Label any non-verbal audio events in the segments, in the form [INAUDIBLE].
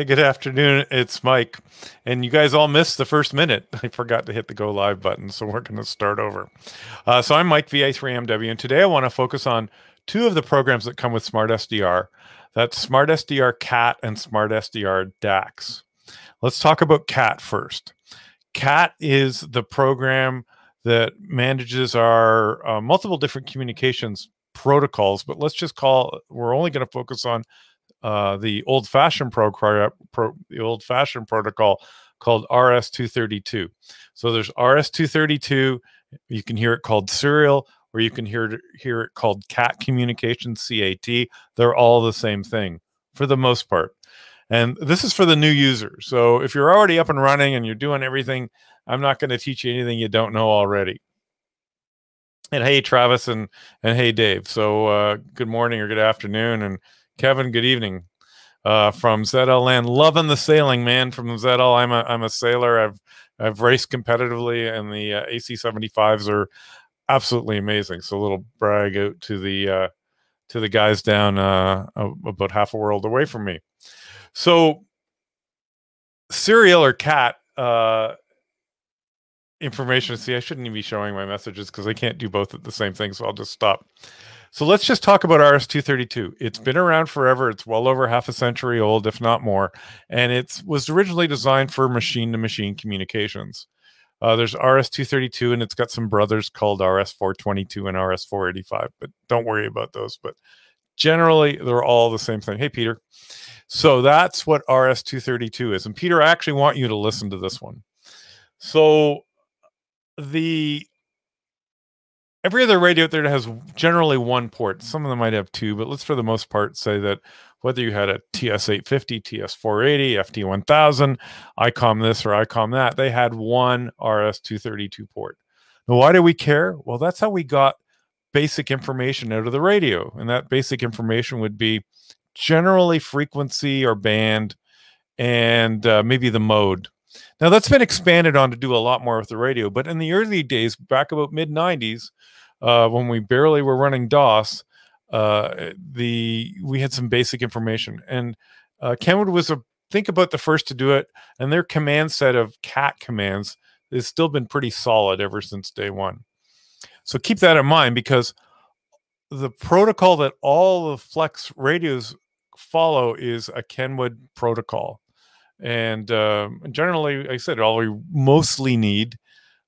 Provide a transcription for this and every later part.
Hey, good afternoon. It's Mike. And you guys all missed the first minute. [LAUGHS] I forgot to hit the go live button, so we're going to start over. Uh, so I'm Mike VA3MW, and today I want to focus on two of the programs that come with Smart SDR. That's Smart SDR CAT and Smart SDR DAX. Let's talk about CAT first. CAT is the program that manages our uh, multiple different communications protocols, but let's just call, we're only going to focus on uh, the old fashioned pro, pro, the old fashioned protocol called RS232. So there's RS232. You can hear it called serial, or you can hear hear it called CAT communication CAT. They're all the same thing for the most part. And this is for the new user. So if you're already up and running and you're doing everything, I'm not going to teach you anything you don't know already. And hey, Travis, and and hey, Dave. So uh, good morning or good afternoon, and Kevin, good evening. Uh, from ZL land, loving the sailing, man. From ZL, I'm a I'm a sailor. I've I've raced competitively, and the uh, AC75s are absolutely amazing. So a little brag out to the uh, to the guys down uh, about half a world away from me. So serial or cat uh, information. See, I shouldn't even be showing my messages because I can't do both at the same thing. So I'll just stop. So let's just talk about RS-232. It's been around forever. It's well over half a century old, if not more, and it was originally designed for machine-to-machine communications. Uh, there's RS-232, and it's got some brothers called RS-422 and RS-485, but don't worry about those. But generally, they're all the same thing. Hey, Peter. So that's what RS-232 is. And Peter, I actually want you to listen to this one. So the every other radio out there has generally one port. Some of them might have two, but let's for the most part say that whether you had a TS850, TS480, FT1000, ICOM this or ICOM that, they had one RS232 port. Now, why do we care? Well, that's how we got basic information out of the radio. And that basic information would be generally frequency or band and uh, maybe the mode. Now, that's been expanded on to do a lot more with the radio. But in the early days, back about mid 90s, uh, when we barely were running DOS, uh, the we had some basic information. And uh, Kenwood was a think about the first to do it, and their command set of cat commands has still been pretty solid ever since day one. So keep that in mind because the protocol that all the Flex radios follow is a Kenwood protocol. And um, generally, like I said, all we mostly need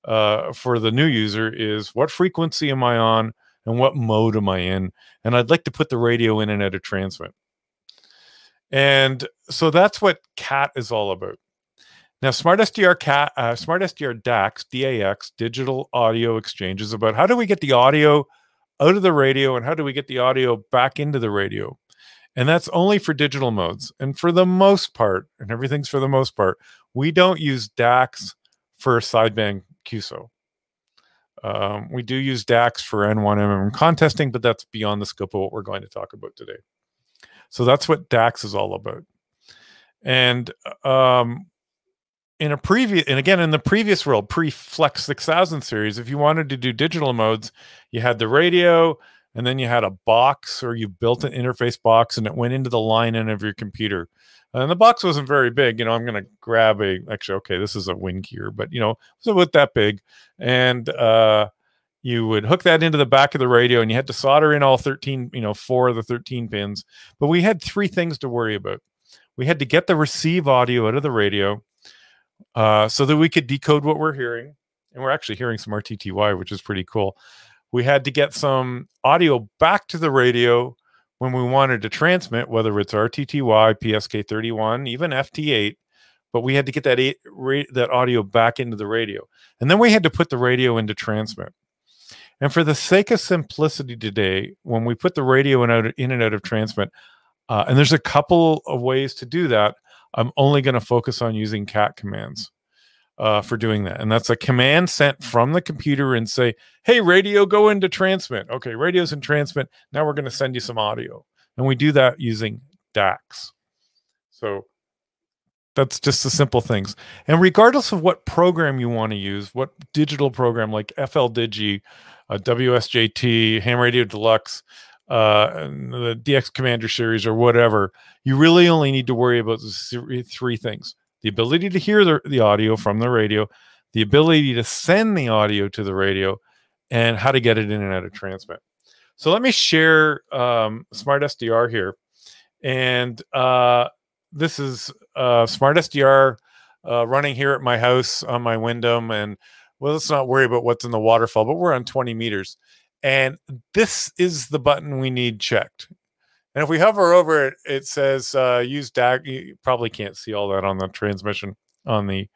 uh, for the new user is what frequency am I on and what mode am I in? And I'd like to put the radio in and out of transmit. And so that's what CAT is all about. Now, Smart SDR CAT, uh, Smart SDR DAX, DAX, Digital Audio Exchange, is about how do we get the audio out of the radio and how do we get the audio back into the radio? And that's only for digital modes. And for the most part, and everything's for the most part, we don't use DAX for sideband QSO. Um, we do use DAX for N1MM contesting, but that's beyond the scope of what we're going to talk about today. So that's what DAX is all about. And um, in a previous, and again, in the previous world, pre Flex 6000 series, if you wanted to do digital modes, you had the radio, and then you had a box or you built an interface box and it went into the line in of your computer. And the box wasn't very big you know i'm going to grab a actually okay this is a WinGear but you know it's about that big. And uh you would hook that into the back of the radio and you had to solder in all 13 you know four of the 13 pins. But we had three things to worry about. We had to get the receive audio out of the radio uh, so that we could decode what we're hearing. And we're actually hearing some rtty which is pretty cool we had to get some audio back to the radio when we wanted to transmit, whether it's RTTY, PSK31, even FT8, but we had to get that eight, that audio back into the radio, and then we had to put the radio into transmit. And for the sake of simplicity today, when we put the radio in, out, in and out of transmit, uh, and there's a couple of ways to do that, I'm only going to focus on using cat commands uh, for doing that. And that's a command sent from the computer and say, hey, radio, go into transmit. Okay, radio's in transmit. Now we're going to send you some audio. And we do that using DAX. So that's just the simple things. And regardless of what program you want to use, what digital program like FLDigi, uh, WSJT, Ham Radio Deluxe, uh, the DX Commander series or whatever, you really only need to worry about three things the ability to hear the, the audio from the radio, the ability to send the audio to the radio, and how to get it in and out of transmit. So let me share um, Smart SDR here. And uh, this is uh, Smart SDR uh, running here at my house on my Wyndham. And well, let's not worry about what's in the waterfall, but we're on 20 meters. And this is the button we need checked. And if we hover over it, it says uh, use DAC. You probably can't see all that on the transmission on the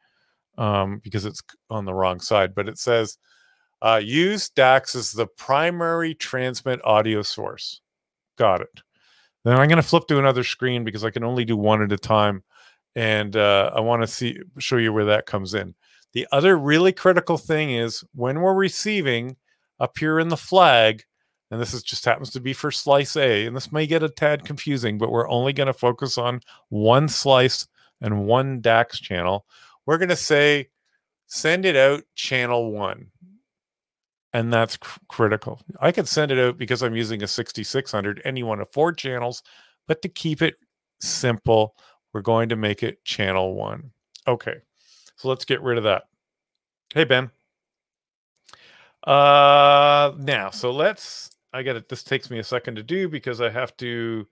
um, because it's on the wrong side, but it says uh, use DAX as the primary transmit audio source. Got it. Then I'm going to flip to another screen because I can only do one at a time, and uh, I want to see show you where that comes in. The other really critical thing is when we're receiving up here in the flag, and this is just happens to be for slice A, and this may get a tad confusing, but we're only going to focus on one slice and one DAX channel. We're going to say send it out channel one. And that's cr critical. I could send it out because I'm using a 6600, any one of four channels, but to keep it simple, we're going to make it channel one. Okay, so let's get rid of that. Hey, Ben. Uh, now, so let's I get it. This takes me a second to do because I have to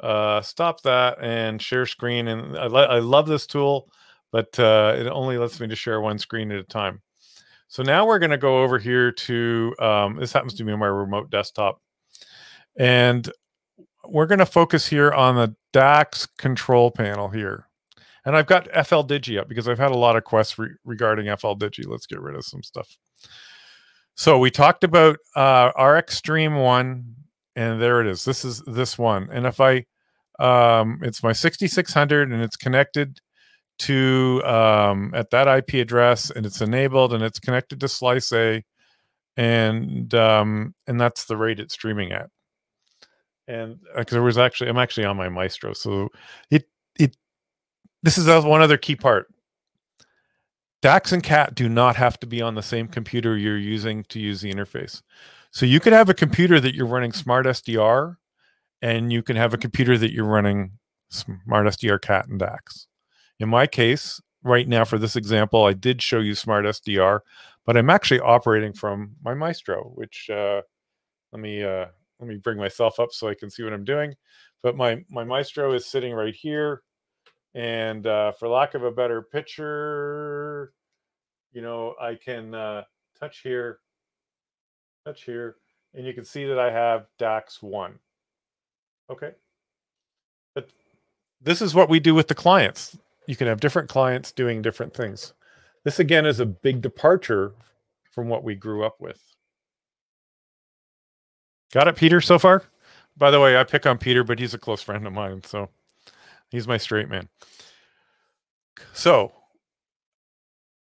uh, stop that and share screen. And I, I love this tool, but uh, it only lets me to share one screen at a time. So now we're going to go over here to um, this happens to be my remote desktop, and we're going to focus here on the DAX control panel here. And I've got FL Digi up because I've had a lot of quests re regarding FL Digi. Let's get rid of some stuff. So we talked about uh, RX Stream one, and there it is. This is this one. And if I, um, it's my 6600, and it's connected to um, at that IP address, and it's enabled, and it's connected to Slice A, and um, and that's the rate it's streaming at. And because uh, there was actually, I'm actually on my Maestro, so it it this is one other key part. DAX and CAT do not have to be on the same computer you're using to use the interface. So you can have a computer that you're running Smart SDR, and you can have a computer that you're running Smart SDR CAT and Dax. In my case, right now for this example, I did show you Smart SDR, but I'm actually operating from my Maestro, which uh, let me uh, let me bring myself up so I can see what I'm doing. But my my Maestro is sitting right here. And uh, for lack of a better picture, you know, I can uh, touch here, touch here, and you can see that I have DAX 1. Okay. But this is what we do with the clients. You can have different clients doing different things. This, again, is a big departure from what we grew up with. Got it, Peter, so far? By the way, I pick on Peter, but he's a close friend of mine, so he's my straight man. So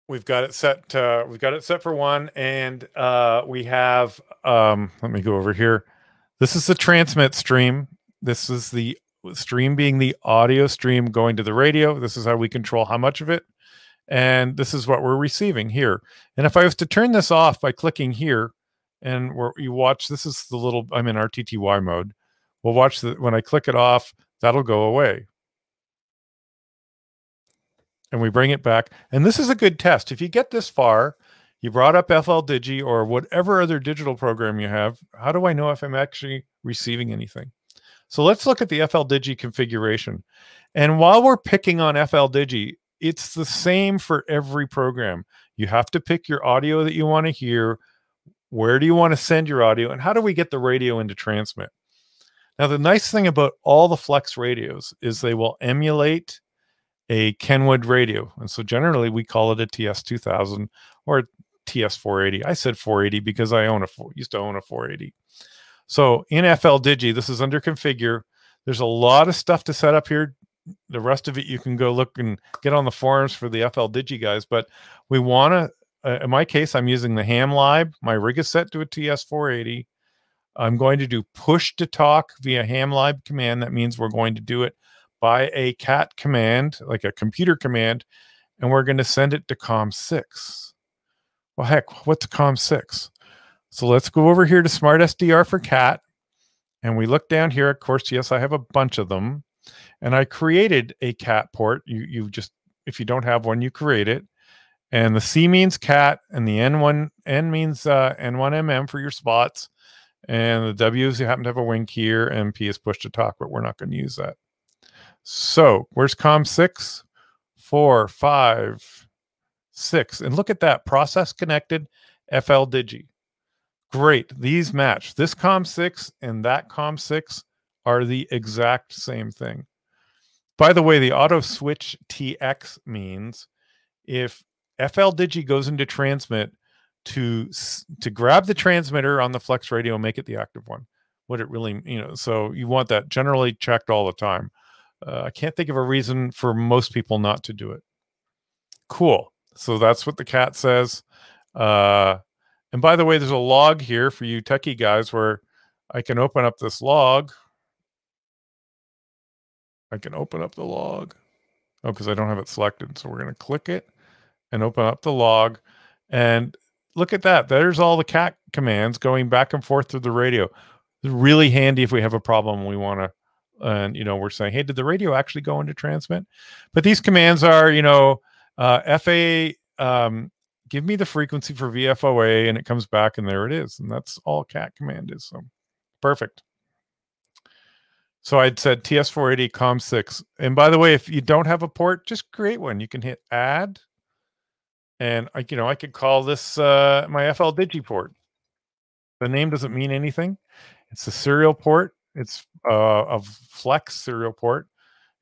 we've got it set. Uh, we've got it set for one, and uh, we have. Um, let me go over here. This is the transmit stream. This is the stream being the audio stream going to the radio. This is how we control how much of it. And this is what we're receiving here. And if I was to turn this off by clicking here, and where you watch, this is the little, I'm in RTTY mode. We'll watch the, when I click it off, that'll go away and we bring it back. And this is a good test. If you get this far, you brought up FL Digi or whatever other digital program you have. How do I know if I'm actually receiving anything? So let's look at the FL Digi configuration. And while we're picking on FL Digi, it's the same for every program. You have to pick your audio that you want to hear. Where do you want to send your audio? And how do we get the radio into transmit? Now, the nice thing about all the Flex radios is they will emulate a Kenwood radio. And so generally we call it a TS2000 or a TS480. I said 480 because I own a used to own a 480. So in FL Digi, this is under configure. There's a lot of stuff to set up here. The rest of it you can go look and get on the forums for the FL Digi guys. But we want to, uh, in my case, I'm using the Hamlib. My rig is set to a TS480. I'm going to do push to talk via Hamlib command. That means we're going to do it by a cat command, like a computer command, and we're going to send it to COM6. Well, heck, what's COM6? So let's go over here to Smart SDR for cat, and we look down here. Of course, yes, I have a bunch of them. And I created a cat port. You you just if you don't have one, you create it. And the C means cat, and the N1 N means uh, N1MM for your spots. And the W is you happen to have a wing here, and P is push to talk, but we're not going to use that. So where's COM six, four, five, six, and look at that process connected FL Digi. Great, these match. This COM six and that COM six are the exact same thing. By the way, the auto switch TX means if FL Digi goes into transmit to to grab the transmitter on the flex radio and make it the active one. What it really, you know, so you want that generally checked all the time. Uh, I can't think of a reason for most people not to do it. Cool. So that's what the cat says. Uh, and by the way, there's a log here for you techie guys where I can open up this log. I can open up the log. Oh, because I don't have it selected. So we're going to click it and open up the log. And look at that. There's all the cat commands going back and forth through the radio. It's really handy if we have a problem we want to, and you know, we're saying, hey, did the radio actually go into transmit? But these commands are, you know, uh, FA, um, give me the frequency for VFOA, and it comes back, and there it is. And that's all cat command is. So perfect. So I'd said TS480 COM6. And by the way, if you don't have a port, just create one. You can hit add and I, you know, I could call this uh, my FL Digiport. The name doesn't mean anything. It's a serial port. It's uh, a Flex serial port.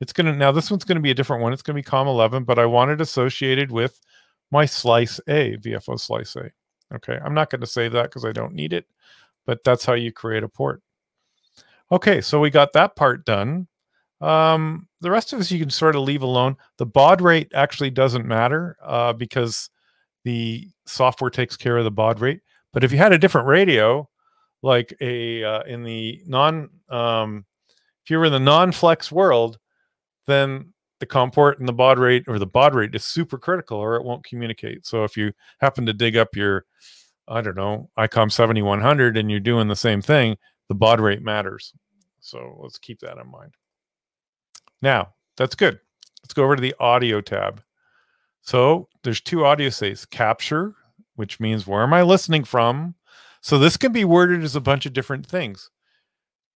It's gonna now. This one's gonna be a different one. It's gonna be COM11, but I want it associated with my slice A, VFO slice A. Okay, I'm not going to say that because I don't need it, but that's how you create a port. Okay, so we got that part done. Um, the rest of this you can sort of leave alone. The baud rate actually doesn't matter uh, because the software takes care of the baud rate. But if you had a different radio, like a uh, in the non, um, if you were in the non-flex world, then the COM port and the baud rate or the baud rate is super critical, or it won't communicate. So if you happen to dig up your, I don't know, ICOM 7100 and you're doing the same thing, the baud rate matters. So let's keep that in mind. Now, that's good. Let's go over to the audio tab. So there's two audio states capture, which means where am I listening from? So this can be worded as a bunch of different things.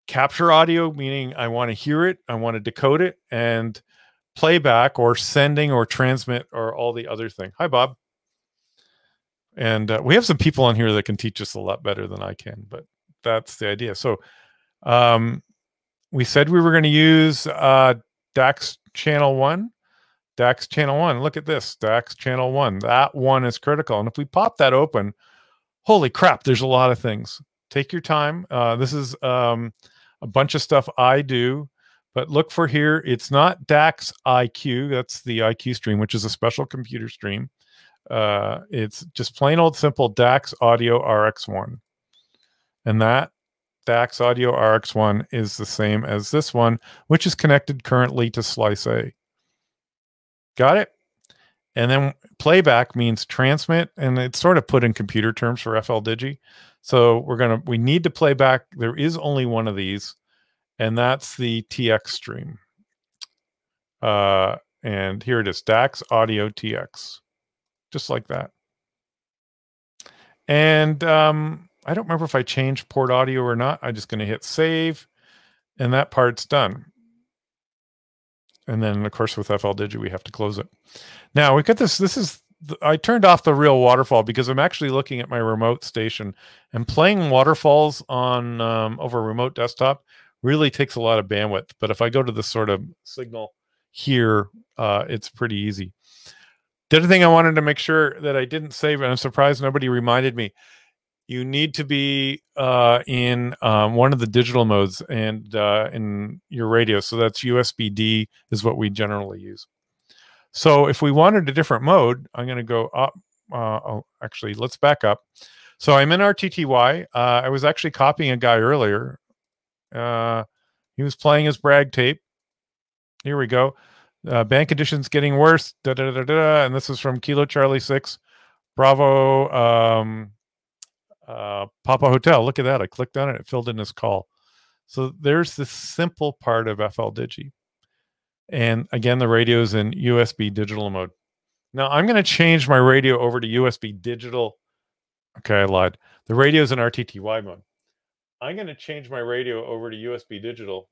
Capture audio, meaning I want to hear it, I want to decode it, and playback or sending or transmit or all the other thing. Hi, Bob. And uh, we have some people on here that can teach us a lot better than I can, but that's the idea. So um, we said we were going to use uh, DAX channel one. DAX channel one. Look at this. DAX channel one. That one is critical. And if we pop that open, holy crap, there's a lot of things. Take your time. Uh, this is um, a bunch of stuff I do, but look for here. It's not DAX IQ. That's the IQ stream, which is a special computer stream. Uh, it's just plain old simple DAX audio RX1. And that DAX Audio RX1 is the same as this one, which is connected currently to Slice A. Got it? And then playback means transmit, and it's sort of put in computer terms for FL Digi. So we're gonna we need to play back. There is only one of these, and that's the TX stream. Uh, and here it is, DAX Audio TX, just like that. And um, I don't remember if I changed port audio or not. I'm just going to hit save and that part's done. And then of course with FL Digi, we have to close it. Now we got this, this is, I turned off the real waterfall because I'm actually looking at my remote station and playing waterfalls on um, over a remote desktop really takes a lot of bandwidth. But if I go to this sort of signal here, uh, it's pretty easy. The other thing I wanted to make sure that I didn't save, and I'm surprised nobody reminded me, you need to be uh, in um, one of the digital modes and uh, in your radio. So that's USB D is what we generally use. So if we wanted a different mode, I'm going to go up. Uh, oh, actually, let's back up. So I'm in RTTY. Uh, I was actually copying a guy earlier. Uh, he was playing his brag tape. Here we go. Uh, band conditions getting worse. Da, da, da, da, and this is from Kilo Charlie 6. Bravo. Um, uh, Papa Hotel. Look at that. I clicked on it. It filled in this call. So there's this simple part of FL Digi. And again, the radio is in USB digital mode. Now I'm going to change my radio over to USB digital. Okay, I lied. The radio is in RTTY mode. I'm going to change my radio over to USB digital.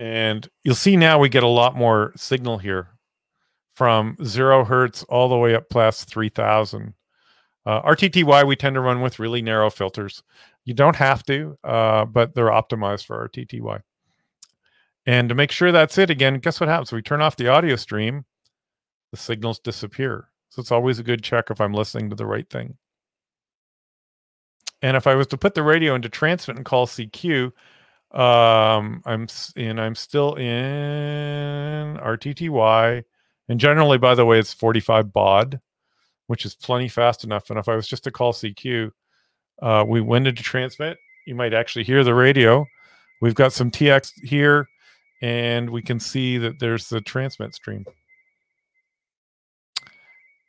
And you'll see now we get a lot more signal here from zero hertz all the way up past 3000. Uh, RTTY we tend to run with really narrow filters. You don't have to, uh, but they're optimized for RTTY. And to make sure that's it again, guess what happens? We turn off the audio stream, the signals disappear. So it's always a good check if I'm listening to the right thing. And if I was to put the radio into transmit and call CQ, um, I'm and I'm still in RTTY. And generally, by the way, it's 45 baud, which is plenty fast enough. And if I was just to call CQ, uh, we went into transmit. You might actually hear the radio. We've got some TX here, and we can see that there's the transmit stream.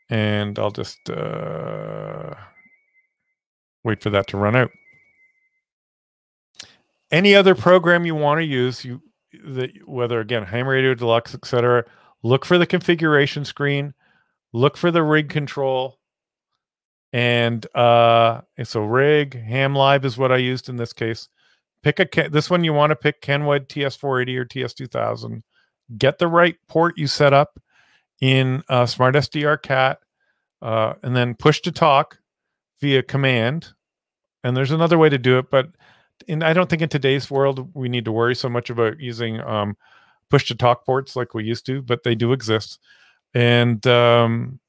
And I'll just uh, wait for that to run out. Any other program you want to use, you that whether again Ham Radio Deluxe, etc. Look for the configuration screen. Look for the rig control. And uh, so rig Hamlib is what I used in this case. Pick a this one you want to pick Kenwood TS480 or TS2000. Get the right port you set up in uh, Smart SDR Cat, uh, and then push to talk via command. And there's another way to do it, but in, I don't think in today's world we need to worry so much about using um, push to talk ports like we used to, but they do exist. And um,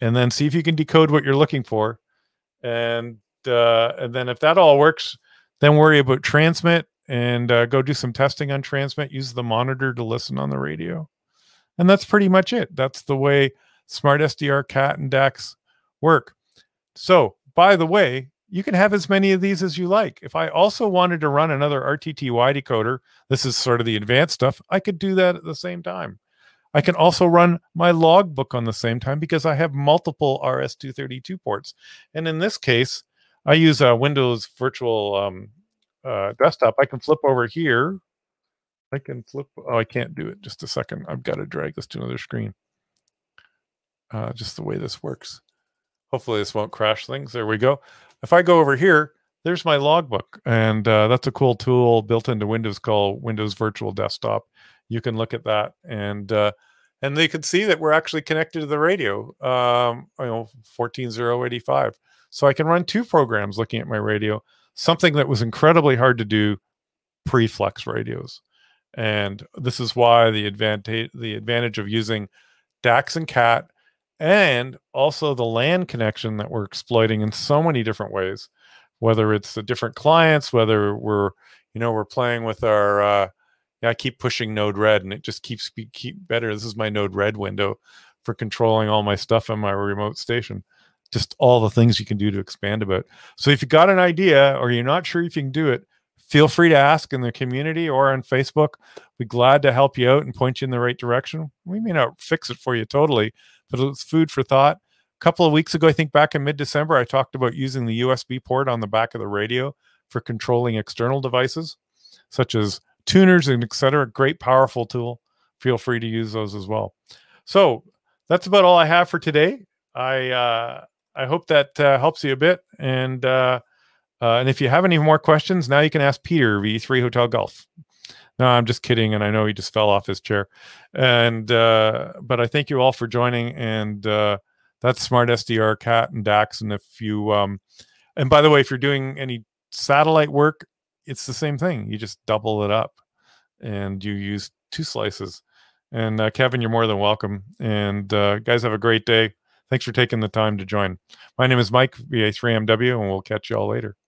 and then see if you can decode what you're looking for. And uh, and then if that all works, then worry about transmit and uh, go do some testing on transmit. Use the monitor to listen on the radio, and that's pretty much it. That's the way Smart SDR, Cat, and DAX work. So, by the way, you can have as many of these as you like. If I also wanted to run another RTTY decoder, this is sort of the advanced stuff, I could do that at the same time. I can also run my logbook on the same time because I have multiple RS-232 ports. And in this case, I use a Windows virtual um, uh, desktop. I can flip over here. I can flip. Oh, I can't do it. Just a second. I've got to drag this to another screen. Uh, just the way this works. Hopefully this won't crash things. There we go. If I go over here, there's my logbook. And uh, that's a cool tool built into Windows called Windows Virtual Desktop you can look at that and uh, and they can see that we're actually connected to the radio um, you know 14085 so i can run two programs looking at my radio something that was incredibly hard to do pre-flex radios. And this is why the advantage the advantage of using dax and cat and also the LAN connection that we're exploiting in so many different ways whether it's the different clients whether we're you know we're playing with our uh, I keep pushing Node-RED and it just keeps keep better. This is my Node-RED window for controlling all my stuff on my remote station. Just all the things you can do to expand about. So if you got an idea or you're not sure if you can do it, feel free to ask in the community or on Facebook. We're glad to help you out and point you in the right direction. We may not fix it for you totally, but it's food for thought. A couple of weeks ago, I think back in mid-December, I talked about using the USB port on the back of the radio for controlling external devices, such as tuners and etc. Great, powerful tool. Feel free to use those as well. So that's about all I have for today. I uh, I hope that uh, helps you a bit. And uh, uh, and if you have any more questions, now you can ask Peter V3 Hotel Golf. No, I'm just kidding, and I know he just fell off his chair. And uh, but I thank you all for joining. And uh, that's Smart SDR, Cat, and Dax. And if you um, and by the way, if you're doing any satellite work, it's the same thing. You just double it up and you use two slices. And uh, Kevin, you're more than welcome. And uh, guys, have a great day. Thanks for taking the time to join. My name is Mike, VA3MW, and we'll catch you all later.